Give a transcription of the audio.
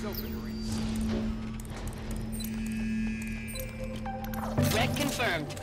Eyes open, Marines. Red confirmed.